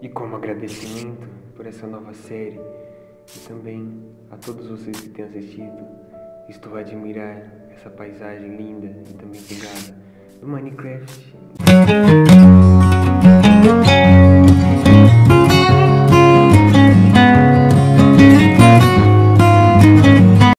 E como agradecimento por essa nova série e também a todos vocês que têm assistido, estou a admirar essa paisagem linda e também pegada do Minecraft.